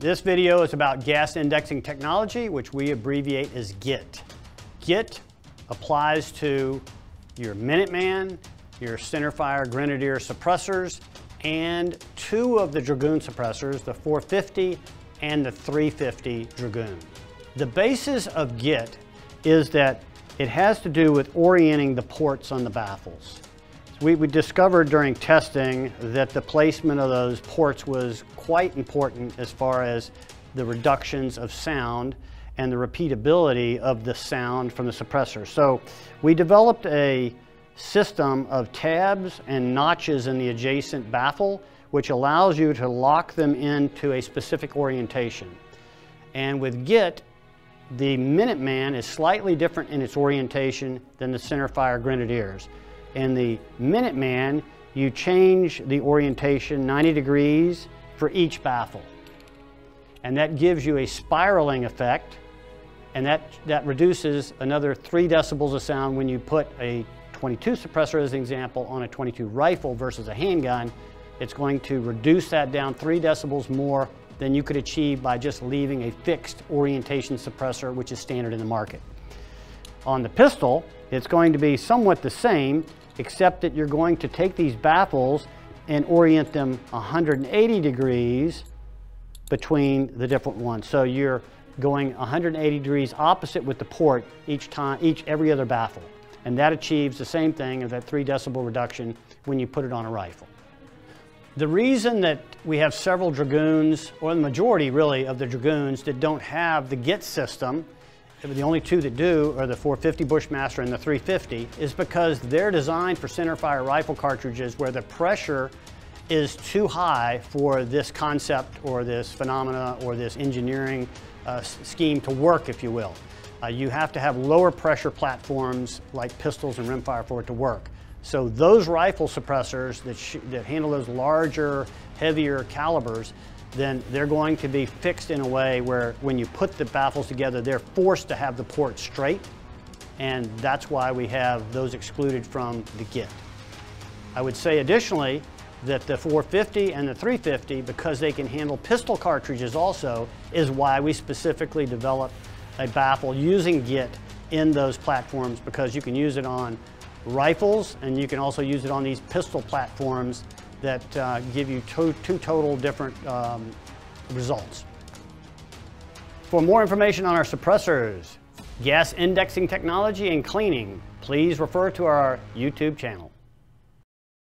This video is about gas indexing technology, which we abbreviate as GIT. GIT applies to your Minuteman, your centerfire Grenadier suppressors, and two of the Dragoon suppressors, the 450 and the 350 Dragoon. The basis of GIT is that it has to do with orienting the ports on the baffles. We, we, discovered during testing that the placement of those ports was quite important as far as the reductions of sound and the repeatability of the sound from the suppressor. So we developed a system of tabs and notches in the adjacent baffle which allows you to lock them into a specific orientation. And with GIT, the Minuteman is slightly different in its orientation than the centerfire Grenadiers. In the Minuteman, you change the orientation 90 degrees for each baffle. And that gives you a spiraling effect, and that, that reduces another three decibels of sound when you put a 22 suppressor as an example on a 22 rifle versus a handgun. It's going to reduce that down three decibels more than you could achieve by just leaving a fixed orientation suppressor, which is standard in the market. On the pistol, it's going to be somewhat the same, except that you're going to take these baffles and orient them 180 degrees between the different ones. So you're going 180 degrees opposite with the port each time, each every other baffle. And that achieves the same thing of that three decibel reduction when you put it on a rifle. The reason that we have several Dragoons, or the majority really of the Dragoons that don't have the GIT system, the only two that do are the 450 Bushmaster and the 350, is because they're designed for centerfire rifle cartridges where the pressure is too high for this concept or this phenomena or this engineering uh, scheme to work, if you will. Uh, you have to have lower pressure platforms like pistols and rimfire for it to work. So those rifle suppressors that, that handle those larger, heavier calibers, then they're going to be fixed in a way where when you put the baffles together, they're forced to have the port straight. And that's why we have those excluded from the GIT. I would say additionally that the 450 and the 350, because they can handle pistol cartridges also, is why we specifically developed a baffle using GIT in those platforms because you can use it on rifles, and you can also use it on these pistol platforms that uh, give you two, two total different um, results. For more information on our suppressors, gas indexing technology, and cleaning, please refer to our YouTube channel.